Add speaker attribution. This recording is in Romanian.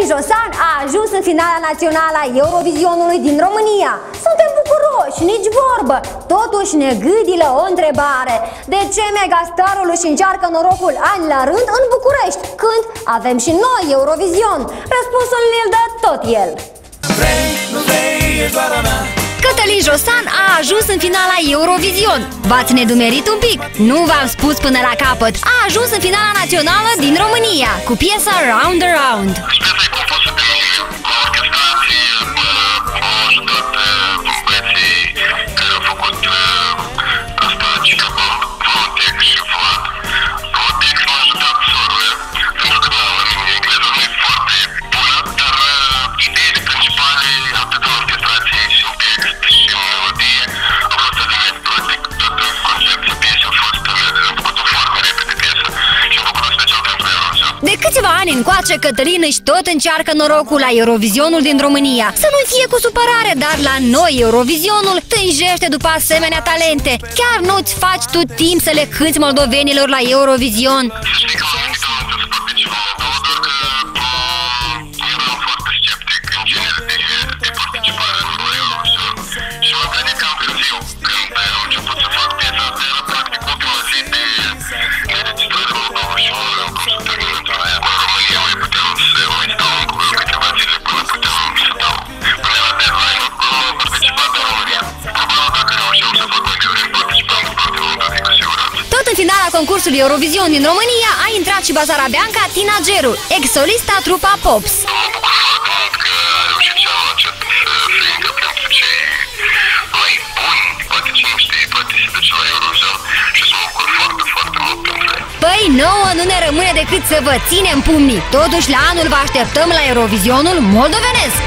Speaker 1: Cătălin Josan a ajuns în finala națională a Eurovizionului din România. Suntem bucuroși, nici vorbă. Totuși ne gâdilă o întrebare. De ce megastarul își încearcă norocul ani la rând în București, când avem și noi Eurovision? Răspunsul îl dă tot el.
Speaker 2: Vrei, nu vrei, e doar a mea
Speaker 3: Cătălin Josan a ajuns în finala Eurovision. V-ați nedumerit un pic? Nu v-am spus până la capăt. A ajuns în finala națională din România cu piesa Round Around. Câțiva ani încoace, Cătălin își tot încearcă norocul la Eurovizionul din România. Să nu fie cu supărare, dar la noi Eurovizionul tânjește după asemenea talente. Chiar nu-ți faci tu timp să le cânti moldovenilor la Eurovision? În finala concursului Eurovision din România a intrat și Bazara Bianca Tina Geru, ex-solista trupa Pops. Păi nouă nu ne rămâne decât să vă ținem pumnii Totuși la anul vă așteptăm la Eurovizionul moldovenesc